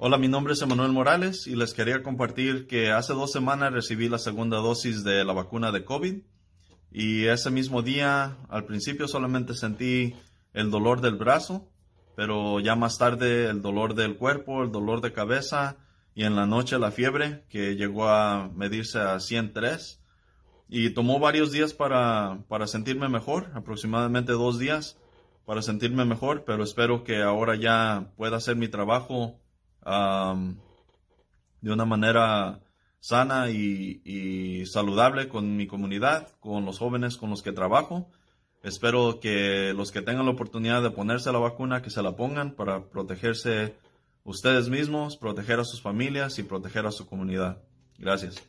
Hola, mi nombre es Emanuel Morales y les quería compartir que hace dos semanas recibí la segunda dosis de la vacuna de COVID y ese mismo día al principio solamente sentí el dolor del brazo, pero ya más tarde el dolor del cuerpo, el dolor de cabeza y en la noche la fiebre que llegó a medirse a 103 y tomó varios días para, para sentirme mejor, aproximadamente dos días para sentirme mejor, pero espero que ahora ya pueda hacer mi trabajo de una manera sana y, saludable con mi comunidad, con los jóvenes con los que trabajo. Espero que los que tengan la oportunidad de ponerse la vacuna, que se la pongan para protegerse ustedes mismos, proteger a sus familias y proteger a su comunidad. Gracias.